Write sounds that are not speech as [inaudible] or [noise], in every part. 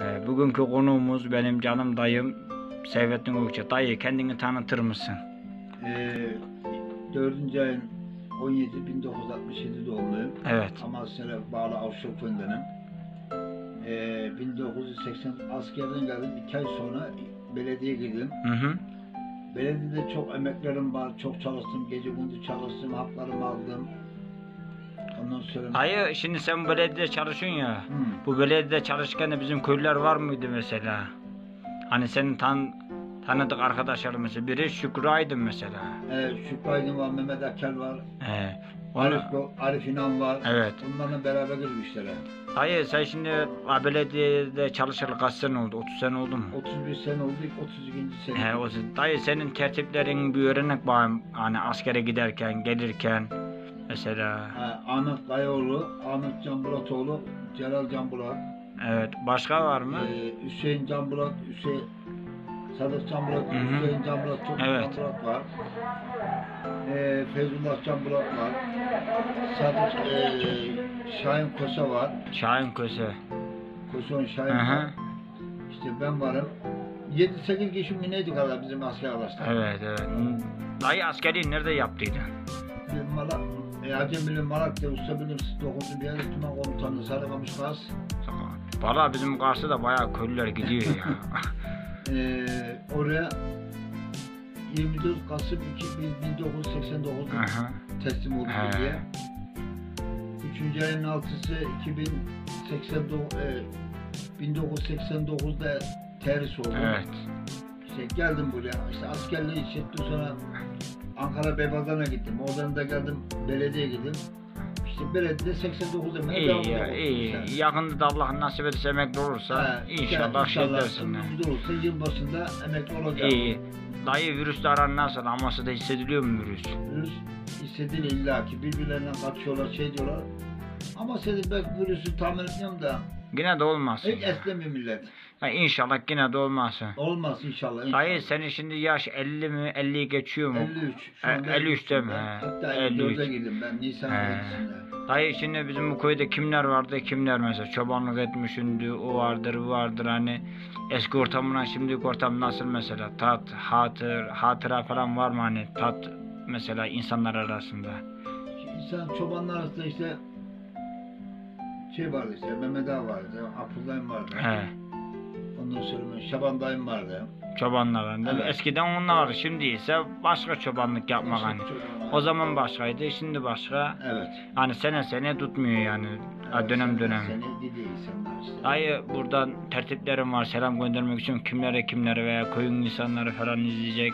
Ee, bugünkü konuğumuz benim canım dayım Seyfettin Gökçe. Dayı kendini tanıtır mısın? Ee, 4. ayın 17 1967 doğumluyum. Evet. Amasya'ya bağlı Avşar köyündenim. Ee, 1980 askerden geldim. 2 ay sonra belediye girdim. Hı hı. Belediyede çok emeklerim var. Çok çalıştım. Gece gündüz çalıştım. Haklarımı aldım. Ondan sonra... Dayı şimdi sen belediyede çalışıyorsun ya. Hı. Bu belediyede çalışırken de bizim köylüler var mıydı mesela? Hani senin tan tanıdık arkadaşlarımız biri Şükrü Aydın mesela. Ee, Şükrü Aydın var, Mehmet Akel var, Ee, onu, Arif, Arif İnan var. evet. Bunlarla beraber girmişler. Dayı sen şimdi belediyede çalışalı kaç sene oldu? 30 sene oldu mu? 31 sene oldu, 32. sene. He, o, dayı senin tertiplerin bir öğrenek bağım. Hani askere giderken, gelirken mesela. Ha, Ahmet Kayaoğlu, Ahmet Can Bulatoğlu, Celal Can Bulat, Evet. Başka var mı? e, Hüseyin Can Bulat, Hüseyin Sadık Can Bulat, Hı hı. Hüseyin Can Bulat, çok Evet. Can Bulat var. E, Feyzullah Can Bulat var. Sadık e, Şahin Kosa var. Şahin Köse. Koson Şahin Hı var. İşte ben varım. 7-8 kişi mi neydi kadar bizim asker arkadaşlar? Evet evet. Dayı askeri nerede yaptıydın? Bir E, Acemili Malak'ta Usta Bilim 9. bir Tümen Komutanı Sarıkamış. Tamam. Valla bizim karşıda bayağı köylüler gidiyor ya. [laughs] Ee, oraya 24 Kasım 1989'da Hı hı. teslim olduk He. diye. Üçüncü ayın 6'sı 2089, e, 1989'da terhis oldum. evet. İşte geldim buraya. İşte askerliği işlettim sonra Ankara Beypazarı'na gittim. Oradan da geldim belediyeye gittim. İşte belediyede 89'da ben İyi devam ya, iyi. Yakında da Allah nasip ederse emekli olursa He, inşallah şey dersin. ömrümüzde olursa yılbaşında emekli olacağım. İyi. Dayı virüsle aran nasıl? Amasya'da hissediliyor mu virüs? virüs hissedilir illa ki birbirlerinden kaçıyorlar şey diyorlar. Ama seni ben virüsü tahmin etmiyorum da Yine de olmasın. hiç esnemiyor millet. Ha, inşallah yine de olmasın. Olmaz inşallah. inşallah. Dayı senin şimdi yaş 50 mi? 50'yi geçiyor mu? 53. Şu E, anda 53 değil mi? Hatta 53. 54'e girdim ben Nisan ayında. Dayı şimdi bizim bu köyde kimler vardı kimler mesela çobanlık etmişindi o vardır bu vardır hani eski ortamına şimdiki ortam nasıl mesela tat hatır hatıra falan var mı hani tat mesela insanlar arasında İnsan çobanlar arasında işte şey vardı işte Mehmet Ağa vardı, Abdullah vardı. he Ondan sonra Şaban dayım vardı. çobanlar arasında. Evet. eskiden onlar şimdi ise başka çobanlık yapmak hani Çoban- o zaman başkaydı şimdi başka Evet. hani sene sene tutmuyor yani Evet, dönem dönem Sene gidiyor insanlar işte. Dayı buradan tertiplerim var selam göndermek için kimlere kimlere veya köyün insanları falan izleyecek.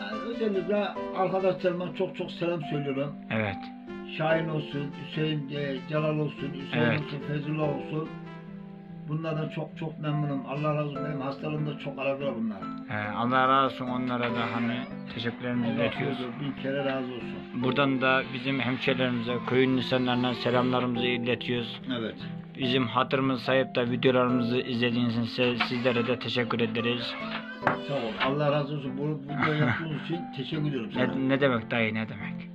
Yani özellikle arkadaşlarıma çok çok selam söylüyorum. Evet. Şahin olsun, Hüseyin e, Celal olsun, Hüseyin Evet. olsun, Fezullah olsun. Bunlardan çok çok memnunum. Allah razı olsun. Benim hastalığımda çok aradılar bunlar. He, Allah razı olsun onlara da hani teşekkürlerimizi Allah iletiyoruz. razı olsun. Bin kere razı olsun. Buradan da bizim hemşehrilerimize, köyün insanlarına selamlarımızı iletiyoruz. Evet. Bizim hatırımızı sayıp da videolarımızı izlediğiniz için size- sizlere de teşekkür ederiz. Sağ ol. Allah razı olsun. Bu video [laughs] yaptığınız için teşekkür ediyorum sana. Ne, ne demek dayı ne demek?